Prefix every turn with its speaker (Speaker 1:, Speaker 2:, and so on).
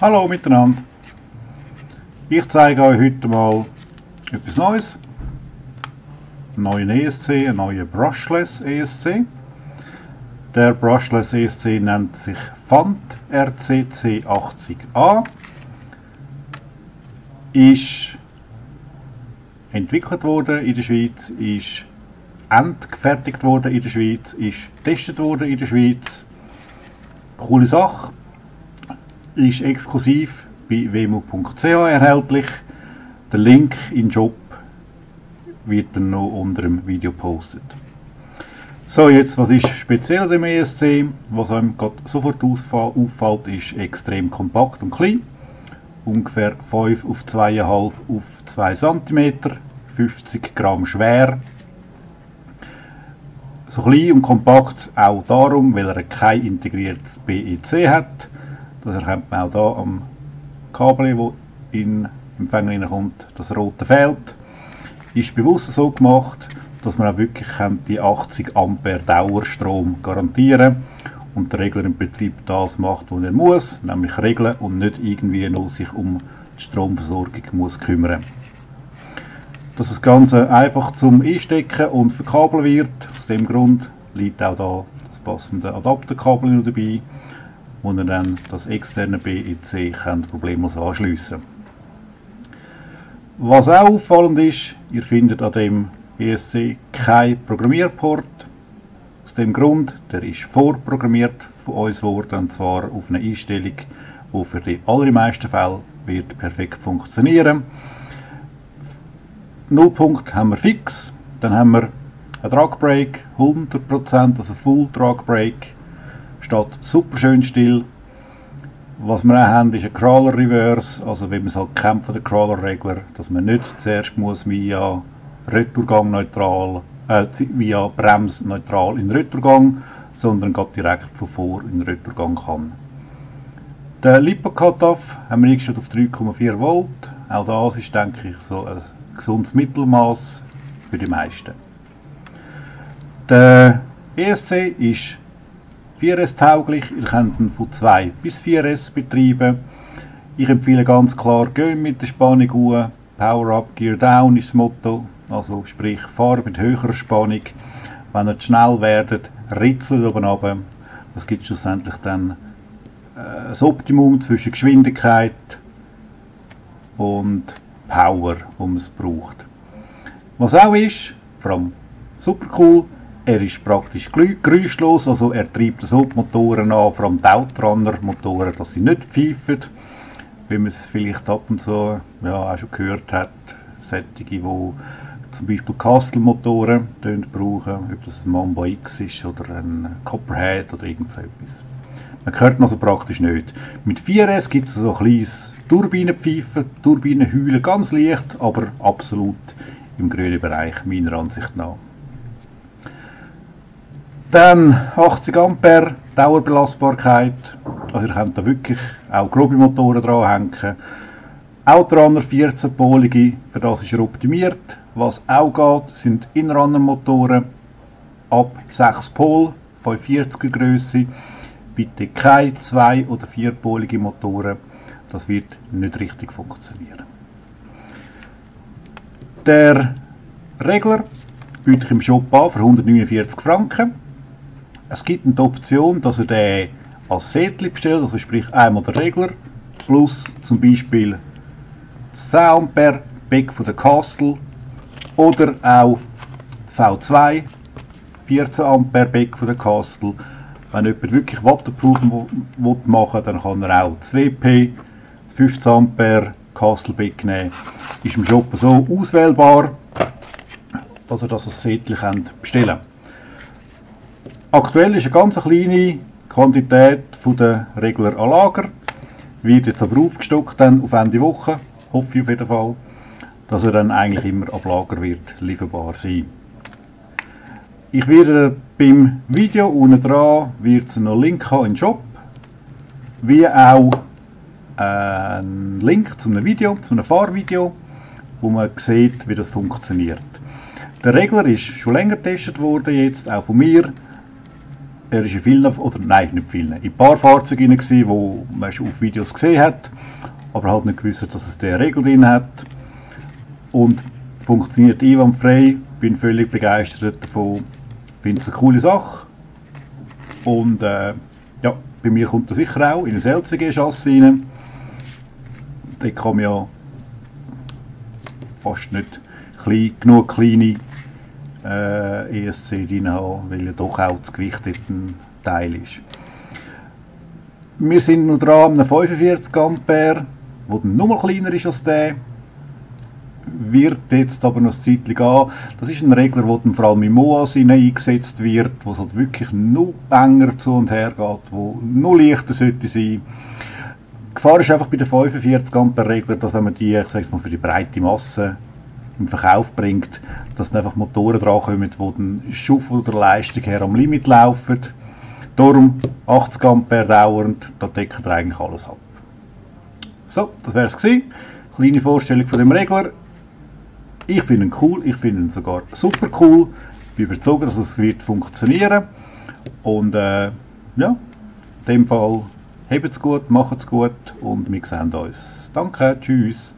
Speaker 1: Hallo miteinander. Ich zeige euch heute mal etwas Neues. Einen neuen ESC, einen neuen Brushless ESC. Der Brushless ESC nennt sich Fant RCC 80A. Ist entwickelt worden in der Schweiz, ist endgefertigt worden in der Schweiz, ist getestet worden in der Schweiz. Coole Sache. Ist exklusiv bei wemu.ch erhältlich. Der Link in den Job wird dann noch unter dem Video gepostet. So, jetzt, was ist speziell an dem ESC? Was einem gerade sofort auffällt, ist extrem kompakt und klein. Ungefähr 5 auf 2,5 auf 2 cm, 50 Gramm schwer. So klein und kompakt auch darum, weil er kein integriertes BEC hat. Das erkennt man auch hier am Kabel, das in den Empfänger kommt, das rote fehlt. Ist bewusst so gemacht, dass man auch wirklich die 80 Ampere Dauerstrom garantieren und der Regler im Prinzip das macht, was er muss, nämlich regeln und nicht irgendwie noch sich um die Stromversorgung muss kümmern. Dass das Ganze einfach zum Einstecken und verkabeln wird, aus dem Grund liegt auch da das passende Adapterkabel dabei, wo ihr dann das externe BEC problemlos anschliessen Was auch auffallend ist, ihr findet an dem ESC kein Programmierport. Aus dem Grund, der ist vorprogrammiert von uns worden, und zwar auf eine Einstellung, die für die allermeisten Fälle wird perfekt funktionieren. Nullpunkt haben wir fix, dann haben wir ein Drag Brake, 100%, also Full Drag Brake, steht super schön still. Was wir auch haben, ist ein Crawler Reverse, also wenn man es halt kennt von den Crawler Regler, dass man nicht zuerst muss via Retourgang neutral, äh, via Brems neutral in Retourgang, sondern geht direkt von vor in Retourgang kann. Der Lipo Cutoff haben wir eingestellt auf 3,4 Volt. Auch das ist, denke ich, so ein gesundes Mittelmaß für die meisten. Der ESC ist 4S tauglich. Ihr könnt ihn von 2 bis 4S betreiben. Ich empfehle ganz klar, gehen mit der Spannung Uhr. Power Up, Gear Down ist das Motto. Also sprich, fahren mit höherer Spannung. Wenn ihr schnell werdet, ritzelt oben runter. Das gibt schlussendlich dann äh, das Optimum zwischen Geschwindigkeit und Power, man es braucht. Was auch ist, vor allem super cool, er ist praktisch geräuschlos, also er treibt so die Motoren an, vor allem die Outrunner-Motoren, dass sie nicht pfeifen, wie man es vielleicht ab und zu ja, auch schon gehört hat, solche, die zum Beispiel Castle-Motoren brauchen, ob das ein Mamba X ist oder ein Copperhead oder irgend so etwas. Man hört ihn also praktisch nicht. Mit 4S gibt es so ein kleines Turbinenpfeifen, Turbinenheulen, ganz leicht, aber absolut im grünen Bereich, meiner Ansicht nach. Dann 80 Ampere Dauerbelastbarkeit. Also ihr könnt da wirklich auch grobe Motoren dran hängen. Outrunner 14-polige, für das ist er optimiert. Was auch geht, sind Inrunner-Motoren ab 6 Pol, 45er Größe. Bitte keine 2- oder 4-polige Motoren, das wird nicht richtig funktionieren. Der Regler biete ich im Shop an für 149 Franken. Es gibt eine Option, dass ihr den als Sätli bestellt, also sprich einmal der Regler plus zum Beispiel das 10 Ampere Beck von der Castle oder auch V2 14 Ampere Beck von der Castle. Wenn jemand wirklich Waterproof machen dann kann er auch 2P 15 Ampere Castle Beck nehmen. Ist im Shop so auswählbar, dass ihr das als Sätli bestellen könnt. Aktuell ist eine ganz kleine Quantität von der Regler an Lager. Wird jetzt aber aufgestockt dann auf Ende Woche, hoffe ich auf jeden Fall, dass er dann eigentlich immer ab Lager wird lieferbar sein. Ich werde beim Video unten dran wird es Link haben in den Shop, wie auch einen Link zu einem Video, zu einem Fahrvideo, wo man sieht, wie das funktioniert. Der Regler ist schon länger getestet worden, jetzt auch von mir er ist in vielen, oder nein, nicht vielen, in ein paar Fahrzeugen wo man schon auf Videos gesehen hat, aber halt nicht gewusst, dass es der Regel drin hat. Und funktioniert einwandfrei, bin völlig begeistert davon, finde es eine coole Sache. Und äh, ja, bei mir kommt er sicher auch in ein LCG-Chassis rein. Da kann man ja fast nicht klein, genug kleine äh, ESC drin haben, weil ja doch auch das Gewicht ein Teil ist. Wir sind noch dran an einem 45 Ampere, der dann noch mal kleiner ist als der. Wird jetzt aber noch ein Zeitchen gehen. Das ist ein Regler, der dann vor allem im MOAS eingesetzt wird, wo es halt wirklich noch enger zu und her geht, wo noch leichter sollte sein. Die Gefahr ist einfach bei den 45 Ampere Regler, dass wenn man die, ich sag's mal, für die breite Masse im Verkauf bringt, dass dann einfach Motoren drankommen, die dann schon von der Leistung her am Limit laufen. Darum 80 Ampere dauernd, da deckt er eigentlich alles ab. So, das wäre es gewesen. Kleine Vorstellung von dem Regler. Ich finde ihn cool, ich finde ihn sogar super cool. Ich bin überzeugt, dass es wird funktionieren. Und äh, ja, in dem Fall, habt es gut, macht es gut und wir sehen uns. Danke, tschüss.